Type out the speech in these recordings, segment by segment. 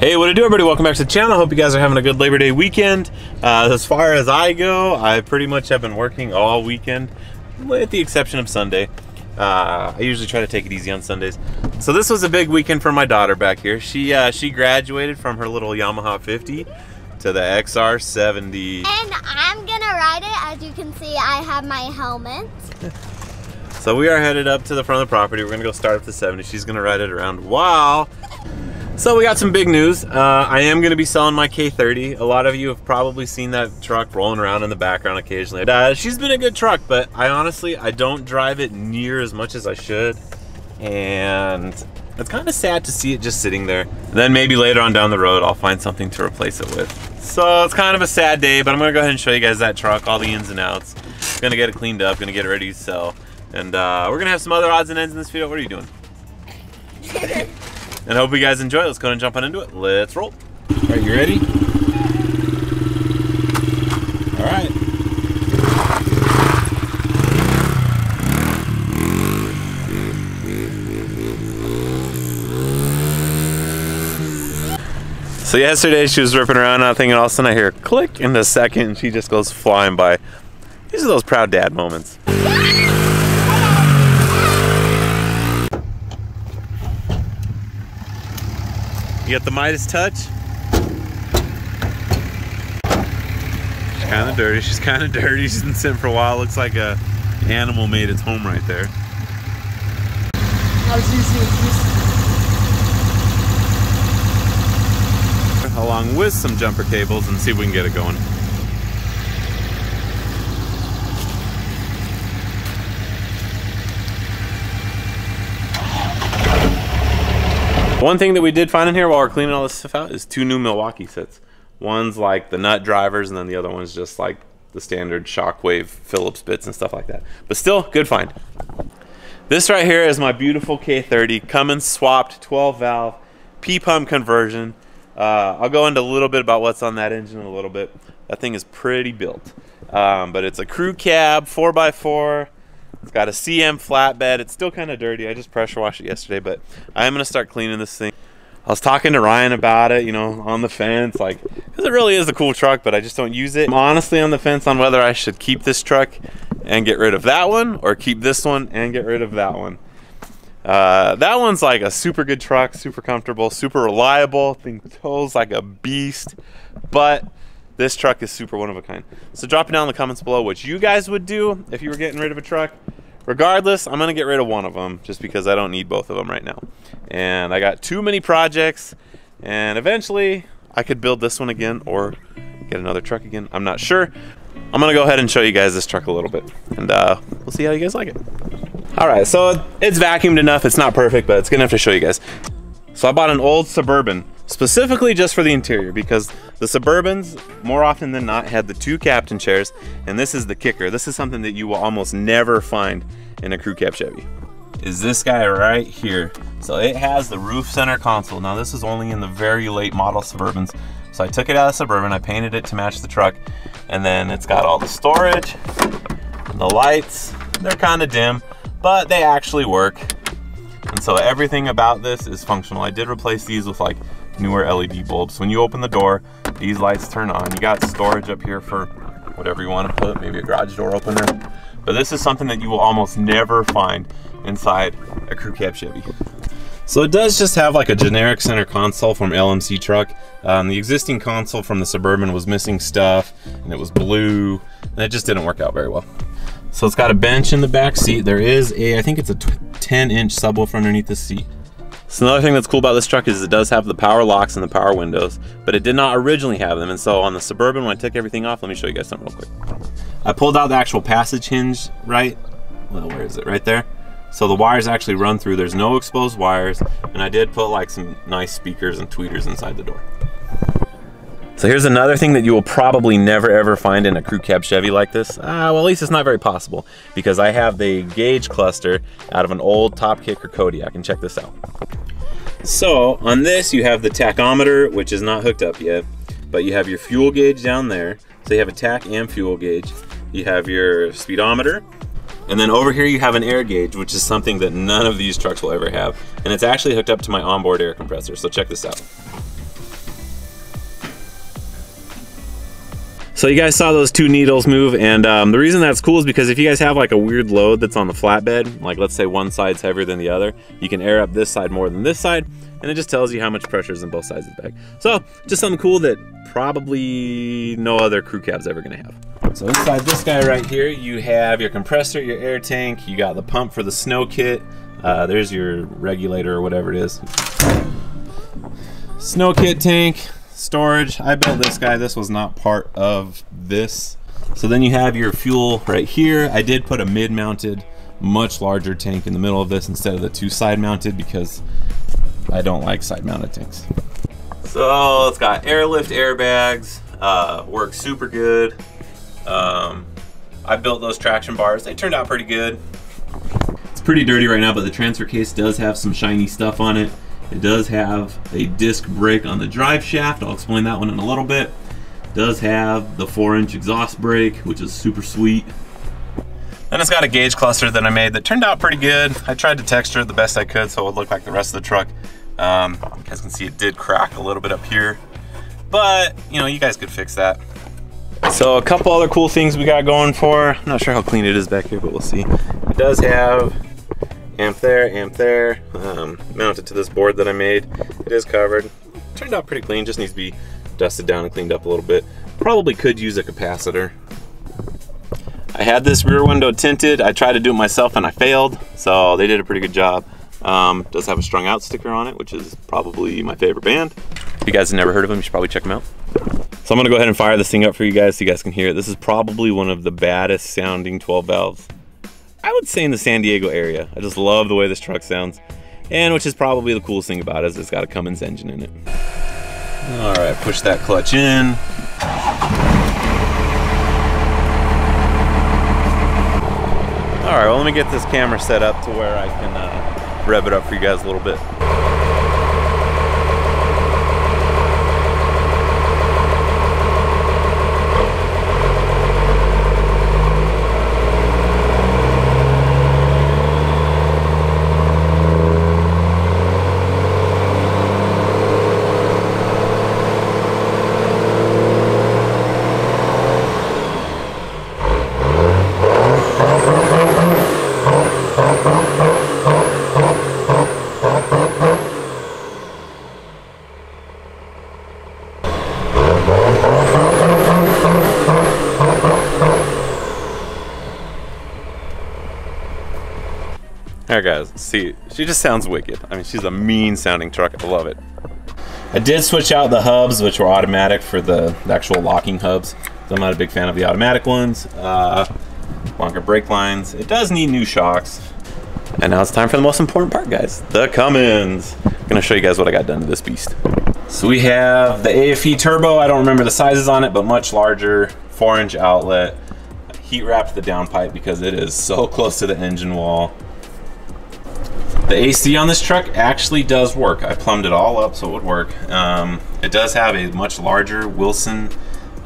Hey, what to do everybody? Welcome back to the channel. Hope you guys are having a good Labor Day weekend. Uh, as far as I go, I pretty much have been working all weekend, with the exception of Sunday. Uh, I usually try to take it easy on Sundays. So this was a big weekend for my daughter back here. She uh, she graduated from her little Yamaha 50 to the XR 70. And I'm gonna ride it. As you can see, I have my helmet. So we are headed up to the front of the property. We're gonna go start up the 70. She's gonna ride it around while so we got some big news. Uh, I am going to be selling my K30. A lot of you have probably seen that truck rolling around in the background occasionally. Uh, she's been a good truck, but I honestly, I don't drive it near as much as I should. And it's kind of sad to see it just sitting there. Then maybe later on down the road, I'll find something to replace it with. So it's kind of a sad day, but I'm going to go ahead and show you guys that truck, all the ins and outs. Going to get it cleaned up, going to get it ready to sell. And uh, we're going to have some other odds and ends in this video. What are you doing? and I hope you guys enjoy. Let's go and jump on into it. Let's roll. All right, you ready? All right. So yesterday she was ripping around, I think, and all of a sudden I hear click in a second, and she just goes flying by. These are those proud dad moments. You got the Midas touch? She's kind of dirty. She's kind of dirty. She's been sitting for a while. Looks like a animal made its home right there. Along with some jumper cables and see if we can get it going. One thing that we did find in here while we're cleaning all this stuff out is two new Milwaukee sets. One's like the nut drivers, and then the other one's just like the standard Shockwave Phillips bits and stuff like that. But still, good find. This right here is my beautiful K30 Cummins swapped 12 valve P pump conversion. Uh, I'll go into a little bit about what's on that engine in a little bit. That thing is pretty built. Um, but it's a crew cab, 4x4, it's got a CM flatbed. It's still kind of dirty. I just pressure washed it yesterday, but I'm going to start cleaning this thing. I was talking to Ryan about it, you know, on the fence, like, because it really is a cool truck, but I just don't use it. I'm honestly on the fence on whether I should keep this truck and get rid of that one, or keep this one and get rid of that one. Uh, that one's like a super good truck, super comfortable, super reliable. Thing tows like a beast, but this truck is super one of a kind. So drop it down in the comments below what you guys would do if you were getting rid of a truck. Regardless, I'm gonna get rid of one of them just because I don't need both of them right now. And I got too many projects and eventually I could build this one again or get another truck again. I'm not sure. I'm gonna go ahead and show you guys this truck a little bit and uh, we'll see how you guys like it. All right, so it's vacuumed enough. It's not perfect, but it's good enough to show you guys. So I bought an old Suburban specifically just for the interior because the Suburbans more often than not had the two captain chairs and this is the kicker. This is something that you will almost never find in a crew cab Chevy. Is this guy right here. So it has the roof center console. Now this is only in the very late model Suburbans. So I took it out of Suburban, I painted it to match the truck and then it's got all the storage, and the lights, they're kind of dim, but they actually work. And so everything about this is functional. I did replace these with like newer LED bulbs. When you open the door, these lights turn on. You got storage up here for whatever you want to put, maybe a garage door opener. But this is something that you will almost never find inside a crew cab Chevy. So it does just have like a generic center console from LMC truck. Um, the existing console from the Suburban was missing stuff and it was blue and it just didn't work out very well. So it's got a bench in the back seat. There is a, I think it's a 10 inch subwoofer underneath the seat. So another thing that's cool about this truck is it does have the power locks and the power windows, but it did not originally have them. And so on the Suburban, when I took everything off, let me show you guys something real quick. I pulled out the actual passage hinge, right? Well, where is it? Right there. So the wires actually run through. There's no exposed wires. And I did put like some nice speakers and tweeters inside the door. So here's another thing that you will probably never ever find in a crew cab Chevy like this. Ah, well at least it's not very possible because I have the gauge cluster out of an old Top Kicker Kodiak and check this out. So on this you have the tachometer which is not hooked up yet, but you have your fuel gauge down there. So you have a tach and fuel gauge. You have your speedometer, and then over here you have an air gauge, which is something that none of these trucks will ever have. And it's actually hooked up to my onboard air compressor, so check this out. So you guys saw those two needles move, and um, the reason that's cool is because if you guys have like a weird load that's on the flatbed, like let's say one side's heavier than the other, you can air up this side more than this side, and it just tells you how much pressure is in both sides of the bag. So just something cool that probably no other crew cab's ever gonna have. So inside this guy right here, you have your compressor, your air tank, you got the pump for the snow kit, uh, there's your regulator or whatever it is. Snow kit tank, storage. I built this guy. This was not part of this. So then you have your fuel right here. I did put a mid-mounted, much larger tank in the middle of this instead of the two side-mounted because I don't like side-mounted tanks. So it's got airlift airbags. Uh, works super good. Um, I built those traction bars. They turned out pretty good. It's pretty dirty right now, but the transfer case does have some shiny stuff on it. It does have a disc brake on the drive shaft. I'll explain that one in a little bit. It does have the four inch exhaust brake, which is super sweet. Then it's got a gauge cluster that I made that turned out pretty good. I tried to texture it the best I could so it would look like the rest of the truck. Um, you guys can see it did crack a little bit up here, but you know, you guys could fix that. So a couple other cool things we got going for. I'm not sure how clean it is back here, but we'll see. It does have amp there, amp there, um, mounted to this board that I made. It is covered. Turned out pretty clean, just needs to be dusted down and cleaned up a little bit. Probably could use a capacitor. I had this rear window tinted. I tried to do it myself and I failed, so they did a pretty good job. Um, does have a Strung Out sticker on it, which is probably my favorite band. If you guys have never heard of them, you should probably check them out. So I'm gonna go ahead and fire this thing up for you guys so you guys can hear it. This is probably one of the baddest sounding 12 valves I would say in the San Diego area. I just love the way this truck sounds. And which is probably the coolest thing about it is it's got a Cummins engine in it. All right, push that clutch in. All right, well, let me get this camera set up to where I can uh, rev it up for you guys a little bit. Guys, see, she just sounds wicked. I mean, she's a mean sounding truck. I love it. I did switch out the hubs, which were automatic for the, the actual locking hubs. So I'm not a big fan of the automatic ones. Uh, longer brake lines. It does need new shocks. And now it's time for the most important part, guys. The Cummins. I'm gonna show you guys what I got done to this beast. So we have the AFE turbo. I don't remember the sizes on it, but much larger, four inch outlet. Heat wrapped the downpipe because it is so close to the engine wall. The AC on this truck actually does work. I plumbed it all up so it would work. Um, it does have a much larger Wilson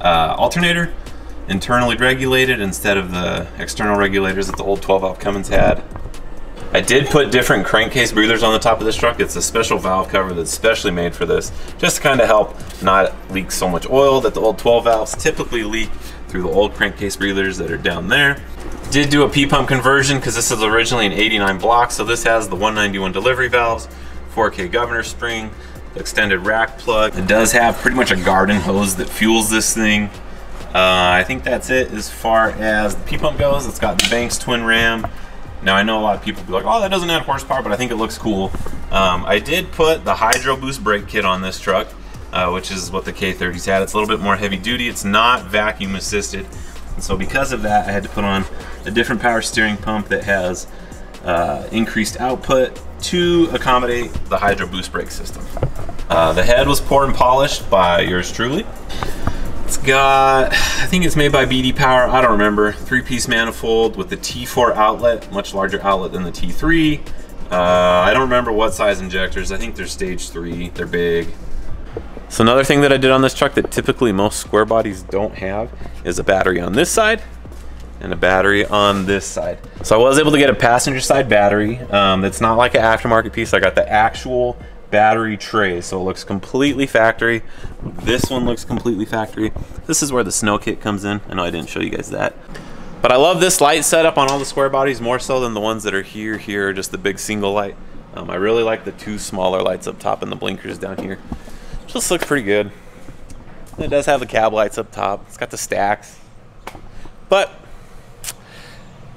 uh, alternator, internally regulated instead of the external regulators that the old 12 valve Cummins had. I did put different crankcase breathers on the top of this truck. It's a special valve cover that's specially made for this, just to kind of help not leak so much oil that the old 12 valves typically leak through the old crankcase breathers that are down there. Did do a P-pump conversion because this is originally an 89 block, so this has the 191 delivery valves, 4K governor spring, extended rack plug. It does have pretty much a garden hose that fuels this thing. Uh, I think that's it as far as the P-pump goes. It's got the Banks twin ram. Now I know a lot of people be like, oh, that doesn't add horsepower, but I think it looks cool. Um, I did put the Hydro Boost brake kit on this truck, uh, which is what the K30's had. It's a little bit more heavy duty. It's not vacuum assisted. And so because of that, I had to put on a different power steering pump that has uh, increased output to accommodate the Hydro Boost brake system. Uh, the head was ported and polished by yours truly. It's got, I think it's made by BD Power, I don't remember, three-piece manifold with the T4 outlet, much larger outlet than the T3. Uh, I don't remember what size injectors, I think they're stage three, they're big. So another thing that I did on this truck that typically most square bodies don't have is a battery on this side and a battery on this side. So I was able to get a passenger side battery um, that's not like an aftermarket piece. I got the actual battery tray, so it looks completely factory. This one looks completely factory. This is where the snow kit comes in. I know I didn't show you guys that. But I love this light setup on all the square bodies more so than the ones that are here, here, just the big single light. Um, I really like the two smaller lights up top and the blinkers down here. Just looks pretty good. It does have the cab lights up top. It's got the stacks. But,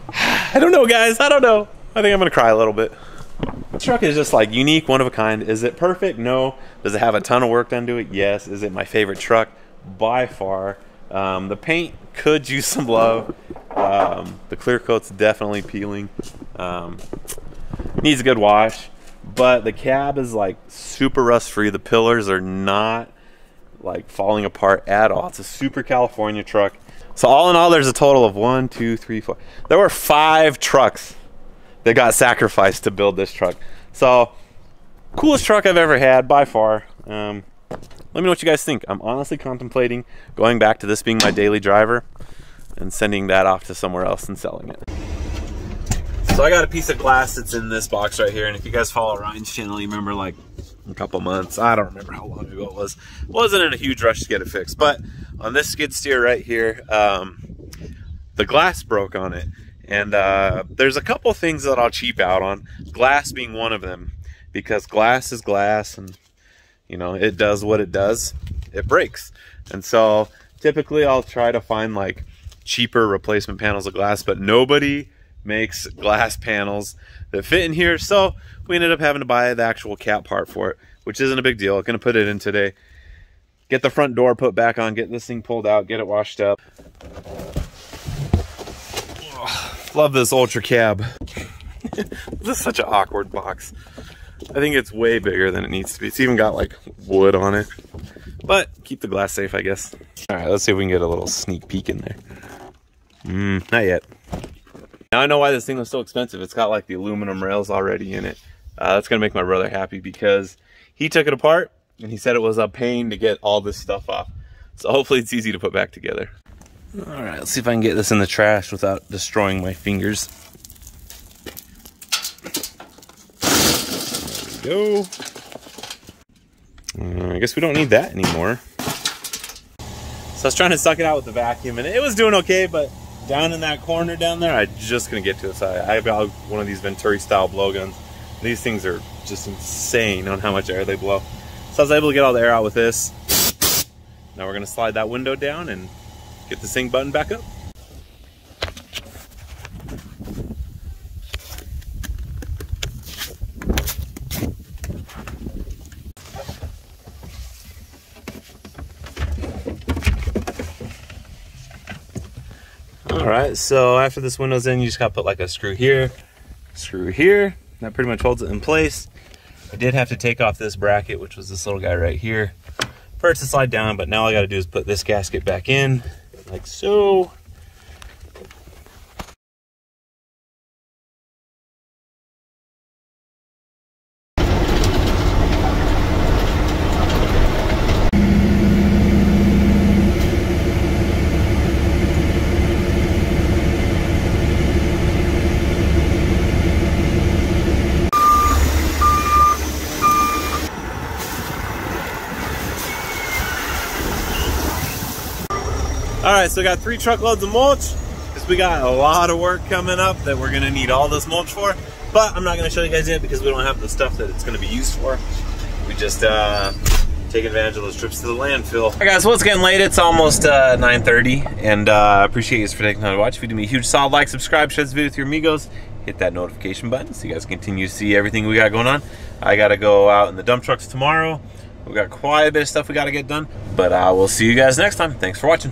I don't know guys, I don't know. I think I'm gonna cry a little bit. This truck is just like unique, one of a kind. Is it perfect? No. Does it have a ton of work done to it? Yes. Is it my favorite truck? By far. Um, the paint could use some love. Um, the clear coat's definitely peeling. Um, needs a good wash. But the cab is like super rust free. The pillars are not like falling apart at all. It's a super California truck. So all in all, there's a total of one, two, three, four. There were five trucks that got sacrificed to build this truck. So coolest truck I've ever had by far. Um, let me know what you guys think. I'm honestly contemplating going back to this being my daily driver and sending that off to somewhere else and selling it. So I got a piece of glass that's in this box right here. And if you guys follow Ryan's channel, you remember like a couple months, I don't remember how long ago it was. Wasn't in a huge rush to get it fixed. But on this skid steer right here, um, the glass broke on it. And uh, there's a couple things that I'll cheap out on, glass being one of them, because glass is glass and, you know, it does what it does. It breaks. And so typically I'll try to find like cheaper replacement panels of glass, but nobody makes glass panels that fit in here. So we ended up having to buy the actual cap part for it, which isn't a big deal. Going to put it in today. Get the front door put back on, get this thing pulled out, get it washed up. Love this Ultra Cab. this is such an awkward box. I think it's way bigger than it needs to be. It's even got like wood on it. But keep the glass safe, I guess. All right, let's see if we can get a little sneak peek in there. Mm, not yet. Now I know why this thing was so expensive. It's got like the aluminum rails already in it. Uh, that's gonna make my brother happy because he took it apart and he said it was a pain to get all this stuff off. So hopefully it's easy to put back together. All right, let's see if I can get this in the trash without destroying my fingers. There we go. Uh, I guess we don't need that anymore. So I was trying to suck it out with the vacuum and it was doing okay, but down in that corner down there, I just gonna get to it. So I, I got one of these Venturi style blowguns. These things are just insane on how much air they blow. So I was able to get all the air out with this. Now we're gonna slide that window down and get the sync button back up. All right, so after this window's in, you just gotta put like a screw here, screw here. That pretty much holds it in place. I did have to take off this bracket, which was this little guy right here, for it to slide down, but now all I gotta do is put this gasket back in, like so. Right, so we got three truckloads of mulch because we got a lot of work coming up that we're gonna need all this mulch for. But I'm not gonna show you guys yet because we don't have the stuff that it's gonna be used for. We just uh, take advantage of those trips to the landfill. All right, guys, well, it's getting late. It's almost uh, 9.30, and uh, I appreciate you guys for taking time to watch. If you do me a huge solid, like, subscribe, share this video with your amigos, hit that notification button so you guys continue to see everything we got going on. I gotta go out in the dump trucks tomorrow. We got quite a bit of stuff we gotta get done, but uh, we'll see you guys next time. Thanks for watching.